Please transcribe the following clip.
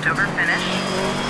leftover finish.